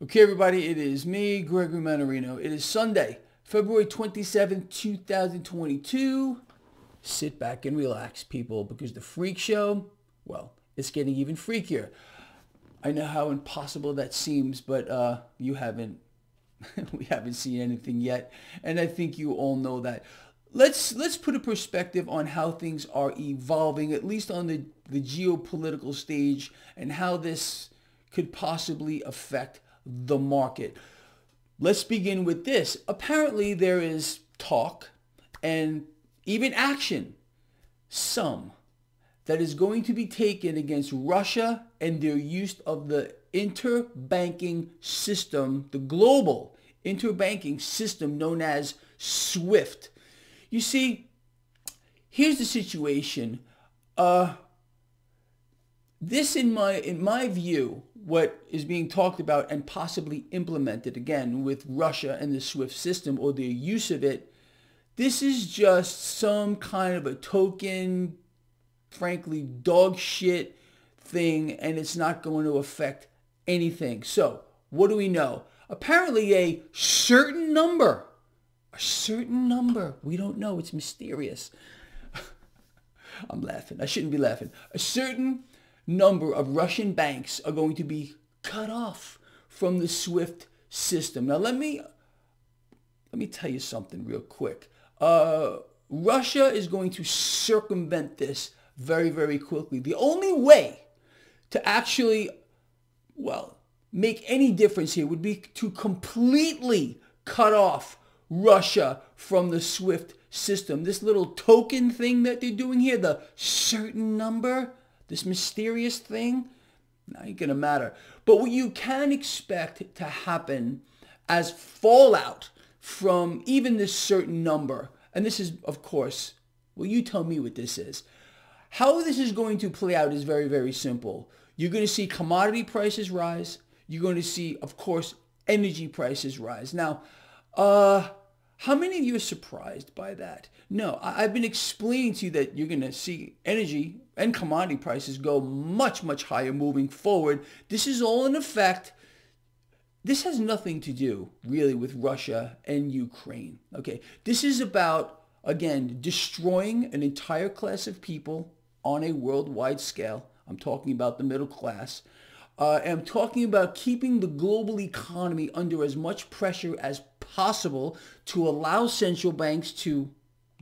Okay, everybody, it is me, Gregory Mannarino. It is Sunday, February 27, 2022. Sit back and relax, people, because the freak show, well, it's getting even freakier. I know how impossible that seems, but uh, you haven't, we haven't seen anything yet, and I think you all know that. Let's let's put a perspective on how things are evolving, at least on the, the geopolitical stage, and how this could possibly affect the market. Let's begin with this. Apparently there is talk and even action, some, that is going to be taken against Russia and their use of the interbanking system, the global interbanking system known as SWIFT. You see, here's the situation. Uh, this, in my in my view, what is being talked about and possibly implemented again with Russia and the SWIFT system or the use of it, this is just some kind of a token, frankly, dog shit thing, and it's not going to affect anything. So, what do we know? Apparently, a certain number, a certain number, we don't know, it's mysterious. I'm laughing. I shouldn't be laughing. A certain number of Russian banks are going to be cut off from the SWIFT system. Now let me let me tell you something real quick. Uh, Russia is going to circumvent this very, very quickly. The only way to actually, well, make any difference here would be to completely cut off Russia from the SWIFT system. This little token thing that they're doing here, the certain number, this mysterious thing, not going to matter. But what you can expect to happen as fallout from even this certain number, and this is, of course, well, you tell me what this is. How this is going to play out is very, very simple. You're going to see commodity prices rise. You're going to see, of course, energy prices rise. Now, uh, how many of you are surprised by that? No, I've been explaining to you that you're going to see energy and commodity prices go much, much higher moving forward. This is all in effect. This has nothing to do really with Russia and Ukraine. Okay, this is about, again, destroying an entire class of people on a worldwide scale. I'm talking about the middle class. Uh, I'm talking about keeping the global economy under as much pressure as possible to allow central banks to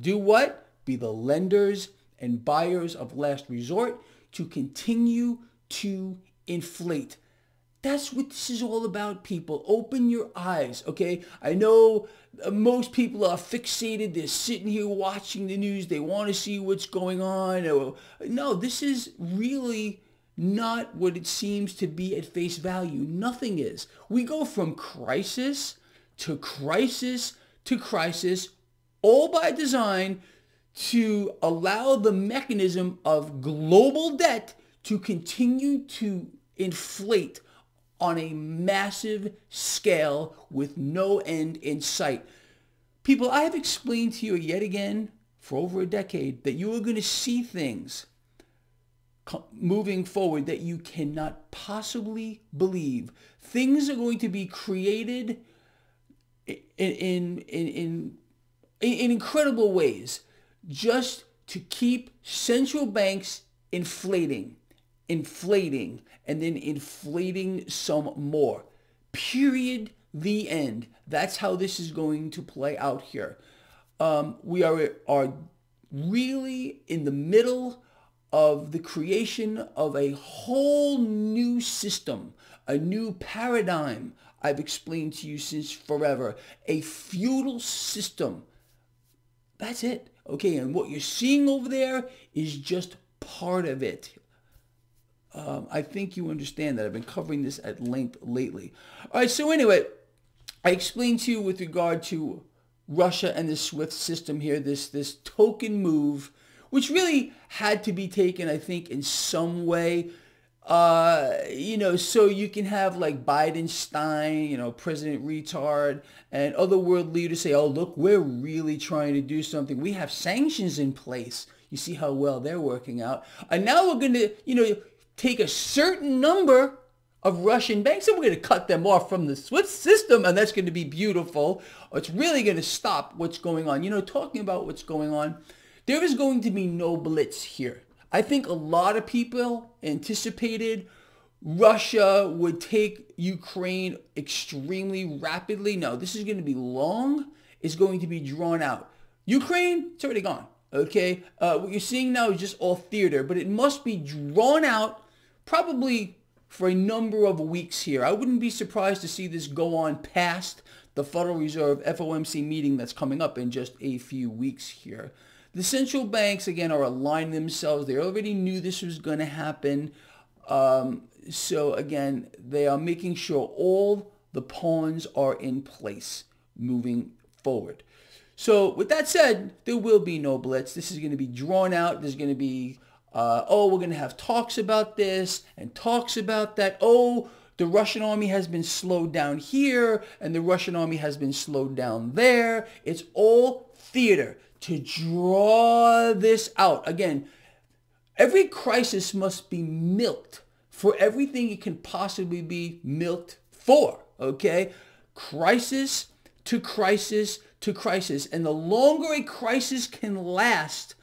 do what? Be the lenders and buyers of last resort to continue to inflate. That's what this is all about, people. Open your eyes, okay? I know uh, most people are fixated. They're sitting here watching the news. They want to see what's going on. No, this is really not what it seems to be at face value. Nothing is. We go from crisis to crisis to crisis, all by design to allow the mechanism of global debt to continue to inflate on a massive scale with no end in sight. People, I have explained to you yet again for over a decade that you are going to see things moving forward that you cannot possibly believe. Things are going to be created in, in, in, in, in incredible ways just to keep central banks inflating, inflating, and then inflating some more. Period. The end. That's how this is going to play out here. Um, we are, are really in the middle of the creation of a whole new system, a new paradigm I've explained to you since forever, a feudal system. That's it. Okay, and what you're seeing over there is just part of it. Um, I think you understand that. I've been covering this at length lately. All right, so anyway, I explained to you with regard to Russia and the SWIFT system here, this, this token move which really had to be taken, I think, in some way. Uh, you know, so you can have like Biden, Stein, you know, President Retard, and other world leaders say, oh, look, we're really trying to do something. We have sanctions in place. You see how well they're working out. And now we're going to, you know, take a certain number of Russian banks and we're going to cut them off from the SWIFT system and that's going to be beautiful. It's really going to stop what's going on. You know, talking about what's going on, there is going to be no blitz here. I think a lot of people anticipated Russia would take Ukraine extremely rapidly. No, this is going to be long. It's going to be drawn out. Ukraine, it's already gone. Okay, uh, what you're seeing now is just all theater, but it must be drawn out probably for a number of weeks here. I wouldn't be surprised to see this go on past the Federal Reserve FOMC meeting that's coming up in just a few weeks here. The central banks, again, are aligning themselves. They already knew this was going to happen. Um, so, again, they are making sure all the pawns are in place moving forward. So with that said, there will be no blitz. This is going to be drawn out. There's going to be, uh, oh, we're going to have talks about this and talks about that. Oh, the Russian army has been slowed down here and the Russian army has been slowed down there. It's all theater to draw this out. Again, every crisis must be milked for everything it can possibly be milked for, okay? Crisis to crisis to crisis. And the longer a crisis can last,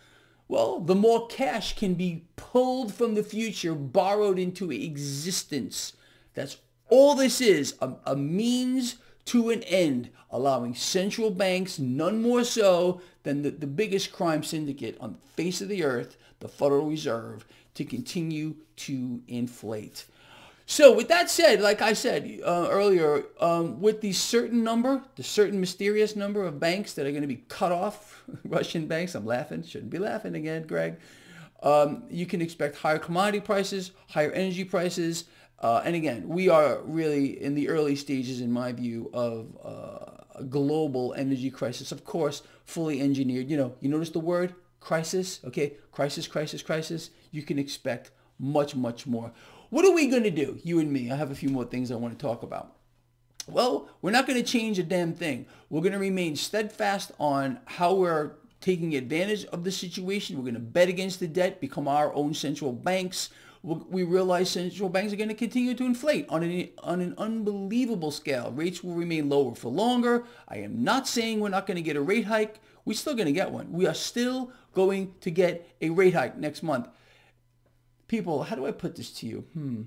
well, the more cash can be pulled from the future, borrowed into existence. That's all this is, a, a means to an end, allowing central banks, none more so than the, the biggest crime syndicate on the face of the earth, the Federal Reserve, to continue to inflate. So with that said, like I said uh, earlier, um, with the certain number, the certain mysterious number of banks that are going to be cut off, Russian banks, I'm laughing, shouldn't be laughing again, Greg. Um, you can expect higher commodity prices, higher energy prices. Uh, and again, we are really in the early stages, in my view, of uh, a global energy crisis. Of course, fully engineered. You know, you notice the word crisis, okay? Crisis, crisis, crisis. You can expect much, much more. What are we going to do, you and me? I have a few more things I want to talk about. Well, we're not going to change a damn thing. We're going to remain steadfast on how we're taking advantage of the situation. We're going to bet against the debt, become our own central banks. We realize central banks are going to continue to inflate on an, on an unbelievable scale. Rates will remain lower for longer. I am not saying we're not going to get a rate hike. We're still going to get one. We are still going to get a rate hike next month people, how do I put this to you? Hmm.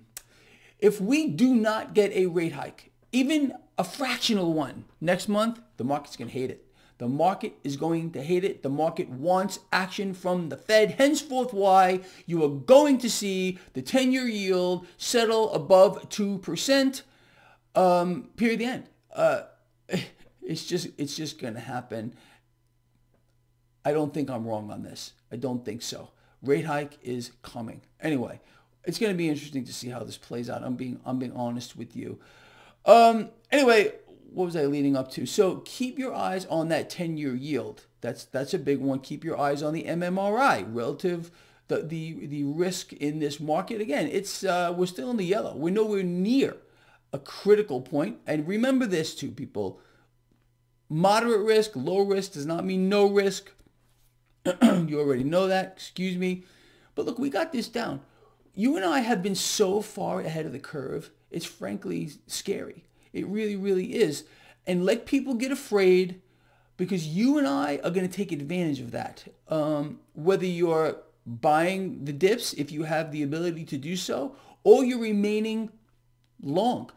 If we do not get a rate hike, even a fractional one next month, the market's going to hate it. The market is going to hate it. The market wants action from the Fed. Henceforth, why you are going to see the 10-year yield settle above 2%. Um, period. The end. Uh, it's just it's just going to happen. I don't think I'm wrong on this. I don't think so rate hike is coming. Anyway, it's going to be interesting to see how this plays out. I'm being I'm being honest with you. Um, anyway, what was I leading up to? So keep your eyes on that 10-year yield. That's that's a big one. Keep your eyes on the MMRI relative the the the risk in this market. Again, it's uh, we're still in the yellow. We're nowhere near a critical point. And remember this too, people. Moderate risk, low risk does not mean no risk. you already know that. Excuse me. But look, we got this down. You and I have been so far ahead of the curve. It's frankly scary. It really, really is. And let people get afraid because you and I are going to take advantage of that. Um, whether you're buying the dips, if you have the ability to do so, or you're remaining long.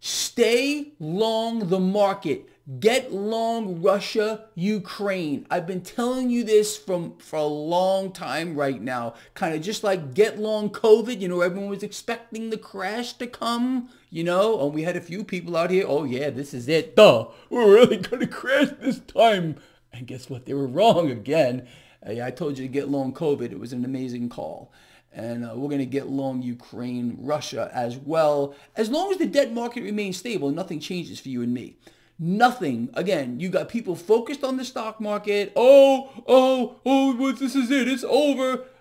Stay long the market. Get long Russia, Ukraine. I've been telling you this from for a long time right now. Kind of just like get long COVID. You know, everyone was expecting the crash to come. You know, and we had a few people out here. Oh yeah, this is it. Duh, we're really gonna crash this time. And guess what? They were wrong again. I told you to get long COVID. It was an amazing call and uh, we're going to get long Ukraine, Russia as well. As long as the debt market remains stable, nothing changes for you and me. Nothing. Again, you got people focused on the stock market. Oh, oh, oh, this is it. It's over.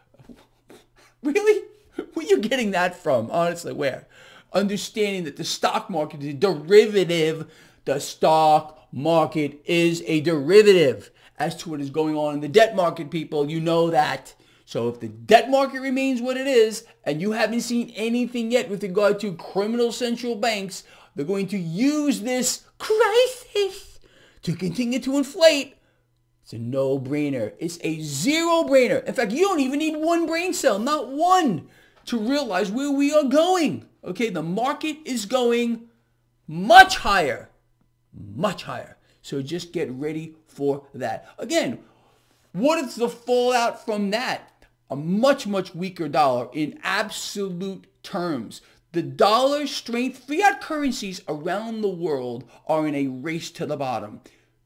Really? Where are you getting that from? Honestly, where? Understanding that the stock market is a derivative. The stock market is a derivative as to what is going on in the debt market, people. You know that. So if the debt market remains what it is, and you haven't seen anything yet with regard to criminal central banks, they're going to use this crisis to continue to inflate. It's a no-brainer. It's a zero-brainer. In fact, you don't even need one brain cell, not one, to realize where we are going. Okay, the market is going much higher, much higher. So just get ready for that. Again, what is the fallout from that? a much, much weaker dollar in absolute terms. The dollar strength, fiat currencies around the world are in a race to the bottom.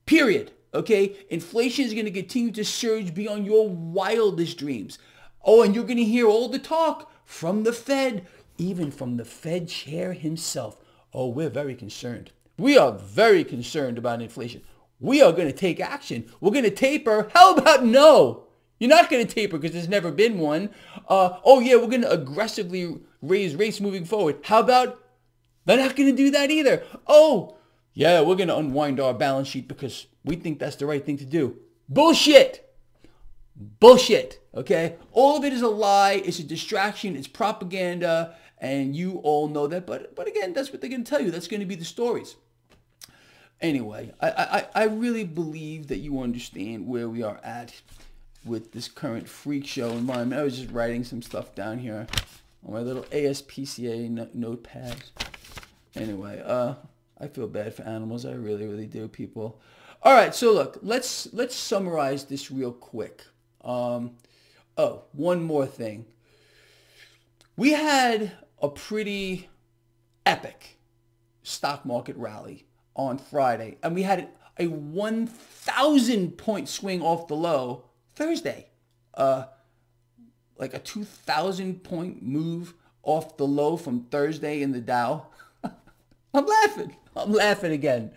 Period. Okay? Inflation is going to continue to surge beyond your wildest dreams. Oh, and you're going to hear all the talk from the Fed, even from the Fed chair himself. Oh, we're very concerned. We are very concerned about inflation. We are going to take action. We're going to taper. How about no? You're not going to taper because there's never been one. Uh, oh yeah, we're going to aggressively raise rates moving forward. How about they're not going to do that either? Oh yeah, we're going to unwind our balance sheet because we think that's the right thing to do. Bullshit. Bullshit. Okay, all of it is a lie. It's a distraction. It's propaganda, and you all know that. But but again, that's what they're going to tell you. That's going to be the stories. Anyway, I, I, I really believe that you understand where we are at with this current freak show environment. I was just writing some stuff down here on my little ASPCA no notepad. Anyway, uh, I feel bad for animals. I really, really do, people. All right, so look, let's let's summarize this real quick. Um, oh, one more thing. We had a pretty epic stock market rally on Friday, and we had a 1,000 point swing off the low Thursday. Uh, like a 2,000 point move off the low from Thursday in the Dow. I'm laughing. I'm laughing again.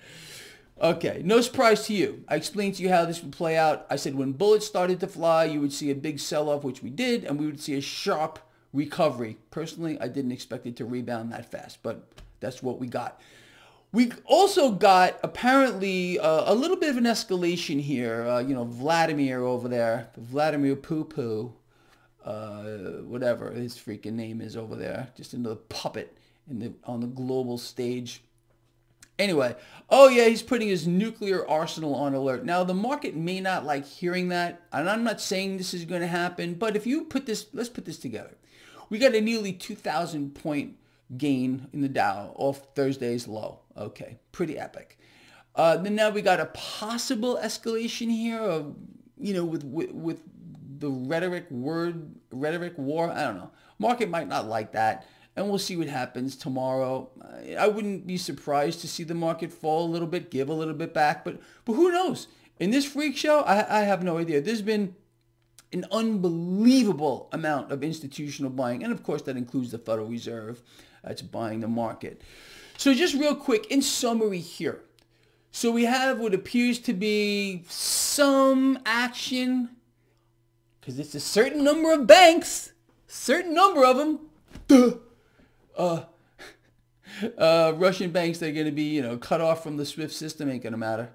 Okay, no surprise to you. I explained to you how this would play out. I said when bullets started to fly, you would see a big sell-off, which we did, and we would see a sharp recovery. Personally, I didn't expect it to rebound that fast, but that's what we got. We also got apparently uh, a little bit of an escalation here. Uh, you know, Vladimir over there, Vladimir Poo Poo, uh, whatever his freaking name is over there, just another puppet in the on the global stage. Anyway, oh yeah, he's putting his nuclear arsenal on alert. Now the market may not like hearing that, and I'm not saying this is going to happen, but if you put this, let's put this together. We got a nearly 2,000 point gain in the Dow off Thursday's low. Okay, pretty epic. Uh, then now we got a possible escalation here of, you know, with, with, with the rhetoric word, rhetoric war. I don't know. Market might not like that. And we'll see what happens tomorrow. I wouldn't be surprised to see the market fall a little bit, give a little bit back. But, but who knows? In this freak show, I, I have no idea. There's been an unbelievable amount of institutional buying. And of course, that includes the Federal Reserve. That's buying the market. So just real quick, in summary here. So we have what appears to be some action because it's a certain number of banks, certain number of them, uh, uh, Russian banks that are going to be, you know, cut off from the SWIFT system ain't going to matter.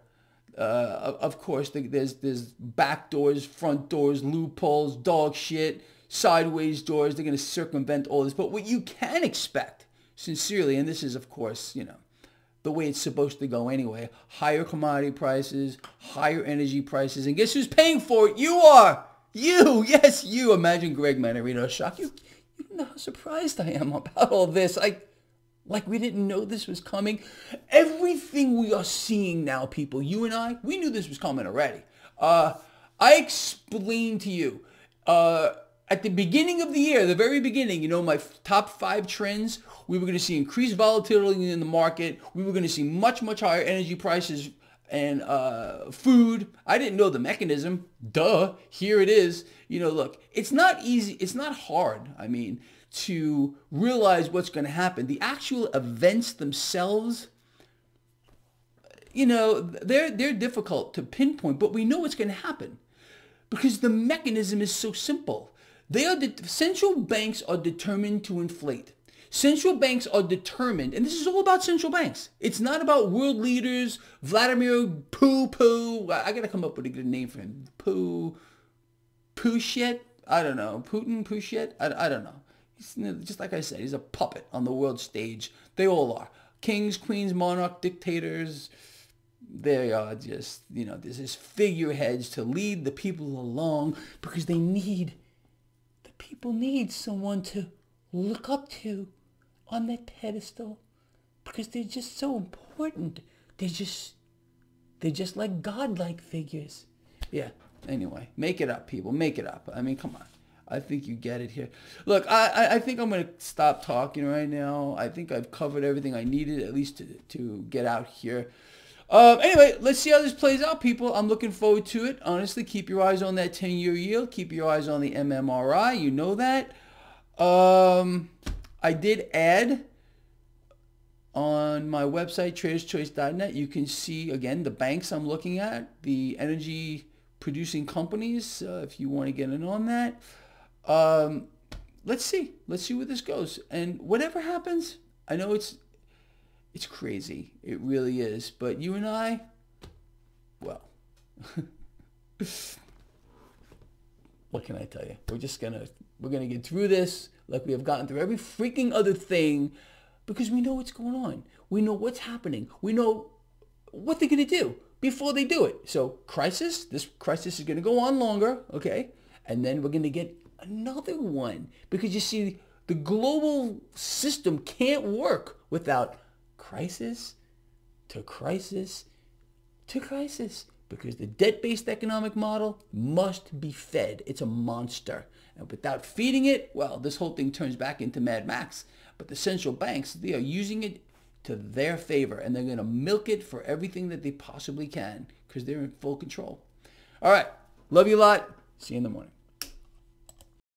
Uh, of course, there's there's back doors, front doors, loopholes, dog shit, sideways doors. They're going to circumvent all this. But what you can expect sincerely, and this is, of course, you know, the way it's supposed to go anyway. Higher commodity prices, higher energy prices, and guess who's paying for it? You are! You! Yes, you! Imagine Greg Mannarino shock. You, you know how surprised I am about all this. I, like we didn't know this was coming. Everything we are seeing now, people, you and I, we knew this was coming already. Uh, I explained to you, uh, at the beginning of the year, the very beginning, you know, my top five trends, we were going to see increased volatility in the market. We were going to see much, much higher energy prices and uh, food. I didn't know the mechanism. Duh, here it is. You know, look, it's not easy. It's not hard, I mean, to realize what's going to happen. The actual events themselves, you know, they're, they're difficult to pinpoint, but we know what's going to happen because the mechanism is so simple. They are the central banks are determined to inflate. Central banks are determined, and this is all about central banks. It's not about world leaders, Vladimir Poo Poo. I gotta come up with a good name for him. Poo, Poo shit. I don't know. Putin, Pushet, I, I don't know. He's, just like I said, he's a puppet on the world stage. They all are. Kings, queens, monarch, dictators. They are just, you know, there's this is figureheads to lead the people along because they need, the people need someone to look up to on that pedestal because they're just so important. They're just, they're just like godlike figures. Yeah. Anyway, make it up, people. Make it up. I mean, come on. I think you get it here. Look, I, I think I'm going to stop talking right now. I think I've covered everything I needed, at least to, to get out here. Um, anyway, let's see how this plays out, people. I'm looking forward to it. Honestly, keep your eyes on that 10-year yield. Keep your eyes on the MMRI. You know that. Um, I did add on my website, traderschoice.net, you can see, again, the banks I'm looking at, the energy producing companies, uh, if you want to get in on that. Um, let's see. Let's see where this goes. And whatever happens, I know it's it's crazy. It really is. But you and I, well, what can I tell you? We're just gonna we're gonna get through this like we have gotten through every freaking other thing because we know what's going on. We know what's happening. We know what they're gonna do before they do it. So crisis, this crisis is gonna go on longer, okay? And then we're gonna get another one because you see the global system can't work without crisis to crisis to crisis because the debt-based economic model must be fed. It's a monster. And without feeding it, well, this whole thing turns back into Mad Max. But the central banks, they are using it to their favor and they're going to milk it for everything that they possibly can because they're in full control. All right. Love you a lot. See you in the morning.